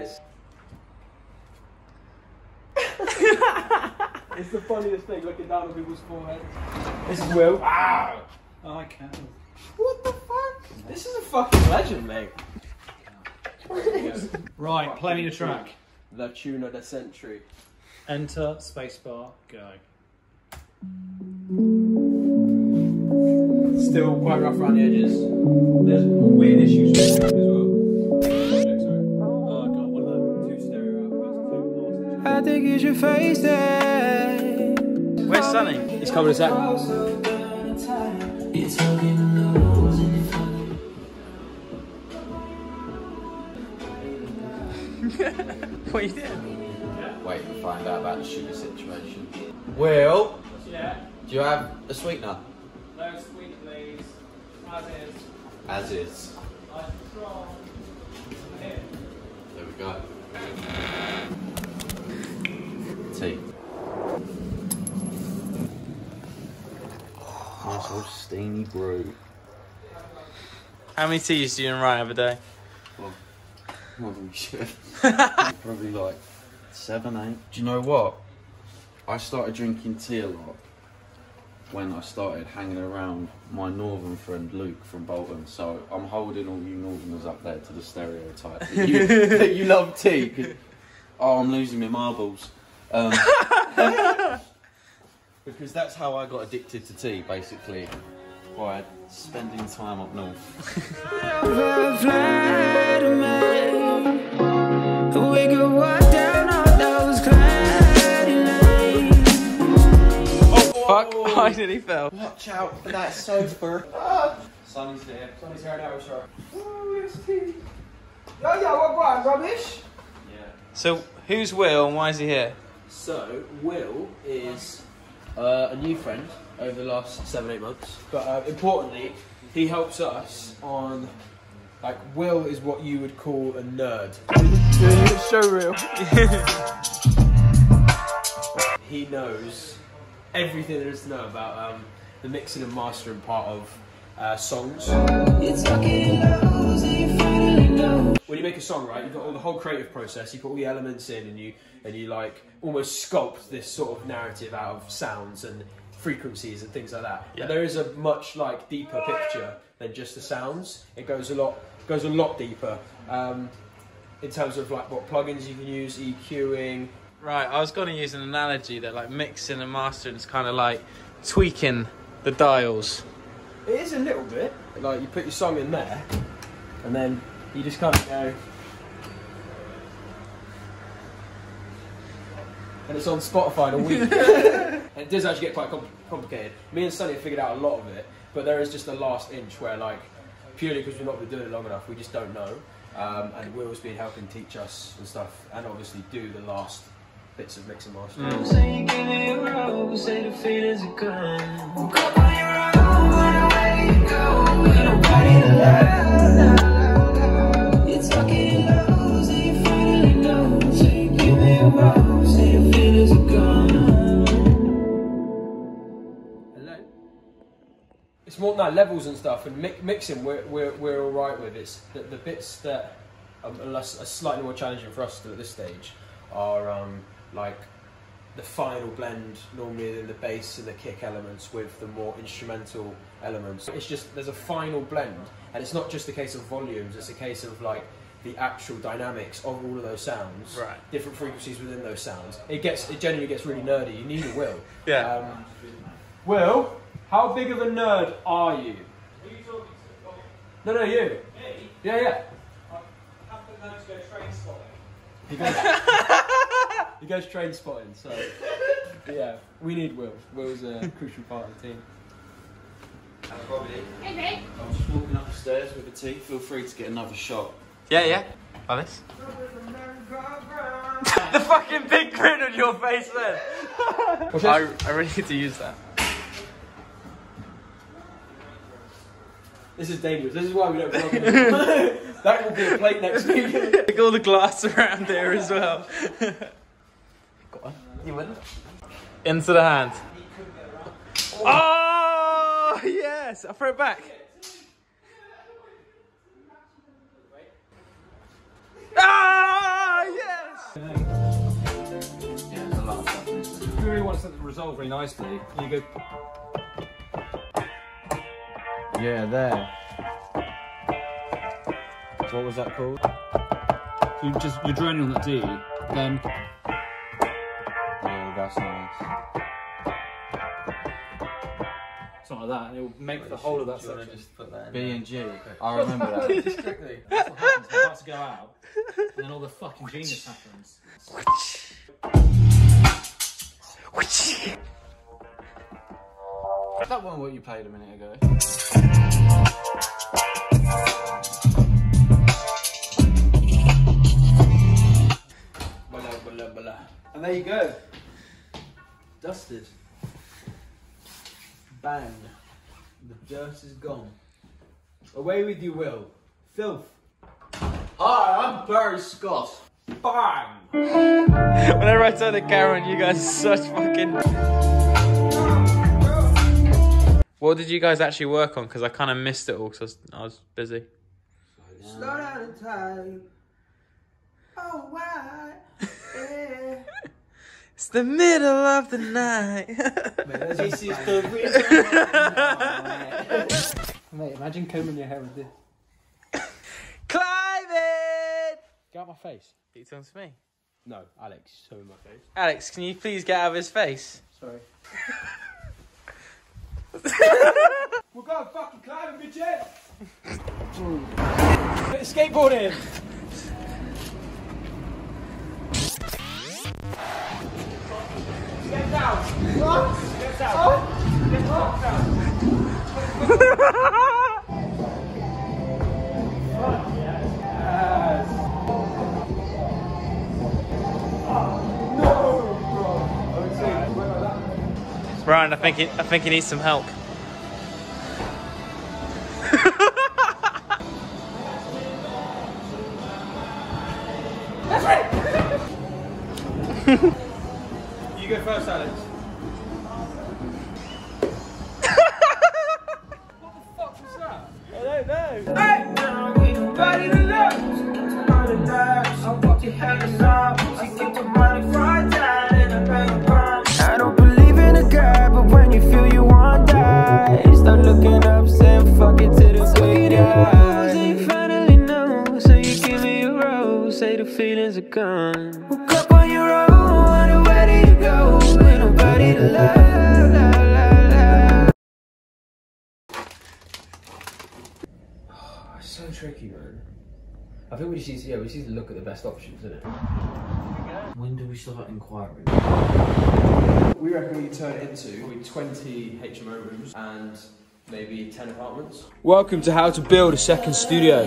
it's the funniest thing looking down at people's foreheads. This is Will. Ah! Oh, I can't. What the fuck? This is a fucking legend, mate. right, playing a track. The tune of the century. Enter, spacebar, go. Still quite rough around the edges. There's weird issues with as well. I think you should face it. Where's Sonny? It's coming a sec. What are you doing? Yeah. Wait to find out about the sugar situation. Will, Yeah. do you have a sweetener? No sweet, please. As is. As is. I strong. There we go. Tea. Nice old steamy brew. How many teas do you and Ryan have a day? More than we should. Probably like seven, eight. Do you know what? I started drinking tea a lot when I started hanging around my northern friend Luke from Bolton. So I'm holding all you northerners up there to the stereotype that you, that you love tea. 'cause- oh, I'm losing my marbles. Um, because that's how I got addicted to tea, basically, by spending time up north. We could walk down all those cloudy lanes. Fuck, I nearly fell. Watch out for that sofa. Sonny's here. Sonny's here now, sure. Oh, yes, tea. Yo, yo, what, what, rubbish? So, who's Will and why is he here? So, Will is uh, a new friend over the last seven, eight months. But uh, importantly, he helps us on. Like, Will is what you would call a nerd. Show real. he knows everything there is to know about um, the mixing and mastering part of uh, songs. Make a song, right, you've got all the whole creative process. You put all the elements in, and you and you like almost sculpt this sort of narrative out of sounds and frequencies and things like that. Yeah. And there is a much like deeper picture than just the sounds. It goes a lot goes a lot deeper um, in terms of like what plugins you can use, EQing. Right, I was going to use an analogy that like mixing and mastering is kind of like tweaking the dials. It is a little bit like you put your song in there, and then you just kind of go. And it's on Spotify in a week. and it does actually get quite com- complicated. Me and Sonny have figured out a lot of it, but there is just the last inch where, like, purely because we've not been doing it long enough, we just don't know. Um, and Will's been helping teach us and stuff, and obviously do the last bits of mix and master. Say you give me a rose, say the feelings are gone. Woke on your own, wonder you go. Ain't nobody to Hello. It's more than that levels and stuff, and mi- mixing we're, we're, we're all right with. It's the, the bits that are, less, are slightly more challenging for us at this stage are um, like the final blend normally in the bass and the kick elements with the more instrumental elements. It's just there's a final blend, and it's not just a case of volumes. It's a case of like the actual dynamics of all of those sounds, Right. different frequencies within those sounds. It gets it genuinely gets really nerdy. You need a will. Yeah. Um, Will, how big of a nerd are you? Are you talking to? No, no, you. Yeah, yeah. He goes, he goes train spotting, so yeah, we need Will. Will's a crucial part of the team. I'm just walking up the stairs with a tea. Feel free to get another shot. Yeah, yeah. Like this. the fucking big grin on your face then. I. I really need to use that. This is dangerous. This is why we don't vlog that will be a plate next week. Take all the glass around there as well. Got one. You win. Into the hand. Oh, oh yes! I throw it back. Ah yes! Yeah. If you really want at resolve really nicely. You go. Yeah, there. What was that called? You just you're droning on that D, then Yeah, that's nice. Something like that, and it will make the whole of that Do you wanna section. just put that B there? and G. I remember that. Strictly. That's what happens. It's about to go out, and then all the fucking genius happens. that wasn't what you played a minute ago. And there you go. Dusted. Bang. The dirt is gone. Away with you, Will. Filth. Hi, I'm Barry Scott. Bang! Whenever I turn the camera on, you guys are such fucking. What did you guys actually work on? Because I kind of missed it all because I, I was busy. Slow down in time. Oh, why? Yeah. It's the middle of the night. this is the reason. Mate, imagine combing your hair with this. Climbing! Get out my face. He turns to me. No, Alex, show me my face. Alex, can you please get out of his face? Sorry. We're going fucking climbing, bitches! Skateboarding! Brian, I think he, I think he needs some help. You go first, Alex. Are gone. Woke up on your own, wonder where do you go? Ain't nobody to love, love, love, love. It's so tricky, man. I think we just need to, yeah, we just need to look at the best options, isn't it? When do we start inquiring? We reckon we can turn it into probably 20 HMO rooms and maybe 10 apartments. Welcome to how to build a second studio.